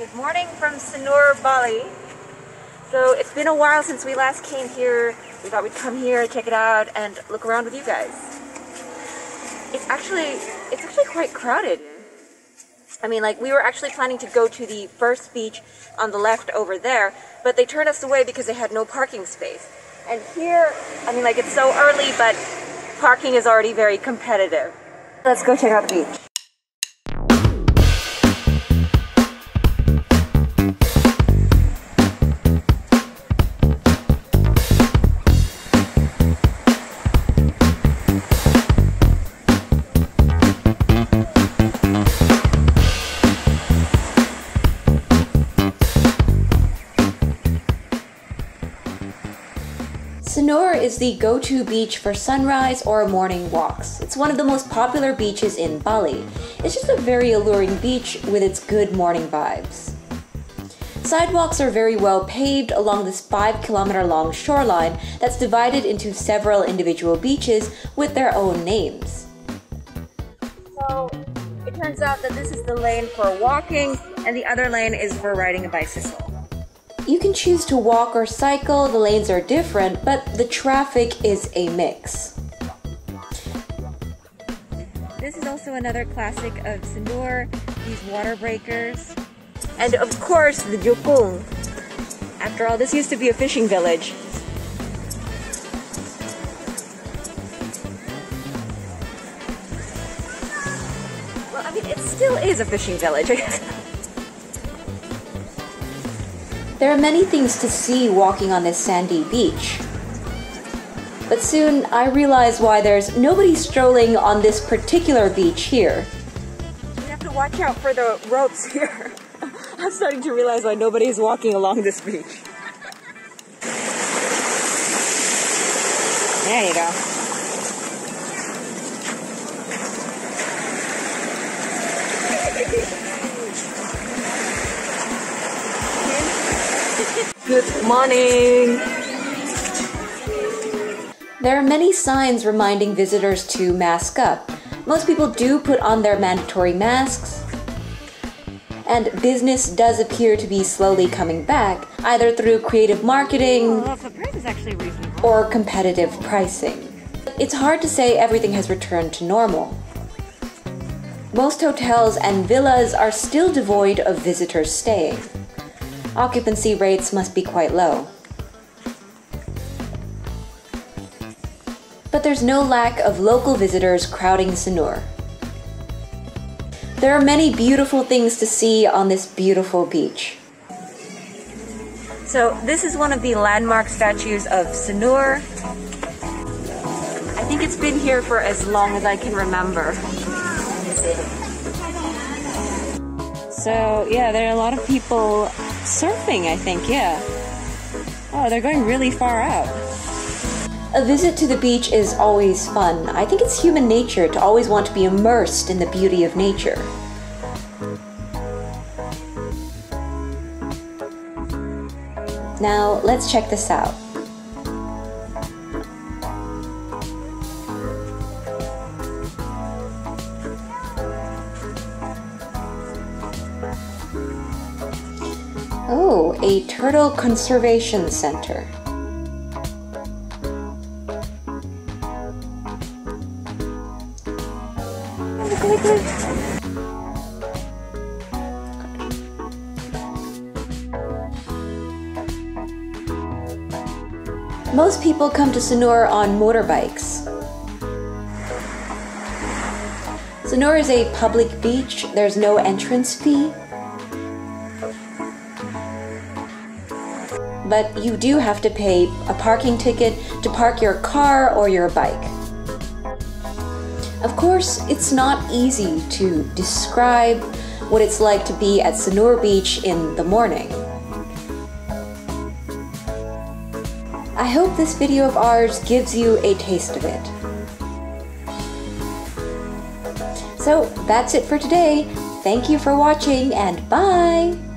Good morning from Sanur, Bali. So it's been a while since we last came here. We thought we'd come here, check it out, and look around with you guys. It's actually, it's actually quite crowded. I mean, like, we were actually planning to go to the first beach on the left over there, but they turned us away because they had no parking space. And here, I mean, like, it's so early, but parking is already very competitive. Let's go check out the beach. Sanur is the go-to beach for sunrise or morning walks. It's one of the most popular beaches in Bali. It's just a very alluring beach with its good morning vibes. Sidewalks are very well paved along this 5 kilometer long shoreline that's divided into several individual beaches with their own names. So it turns out that this is the lane for walking and the other lane is for riding a bicycle. You can choose to walk or cycle, the lanes are different, but the traffic is a mix. This is also another classic of Sanur, these water breakers. And of course, the Jukung. After all, this used to be a fishing village. Well, I mean, it still is a fishing village. There are many things to see walking on this sandy beach. But soon I realize why there's nobody strolling on this particular beach here. We have to watch out for the ropes here. I'm starting to realize why nobody's walking along this beach. There you go. Morning! There are many signs reminding visitors to mask up. Most people do put on their mandatory masks, and business does appear to be slowly coming back, either through creative marketing oh, or competitive pricing. It's hard to say everything has returned to normal. Most hotels and villas are still devoid of visitors staying occupancy rates must be quite low. But there's no lack of local visitors crowding Sanur. There are many beautiful things to see on this beautiful beach. So this is one of the landmark statues of Sanur. I think it's been here for as long as I can remember. So yeah, there are a lot of people surfing, I think, yeah. Oh, they're going really far out. A visit to the beach is always fun. I think it's human nature to always want to be immersed in the beauty of nature. Now, let's check this out. Oh, a turtle conservation center. Most people come to Sanur on motorbikes. Sanur is a public beach. There's no entrance fee. But you do have to pay a parking ticket to park your car or your bike. Of course, it's not easy to describe what it's like to be at Sanur Beach in the morning. I hope this video of ours gives you a taste of it. So that's it for today. Thank you for watching and bye!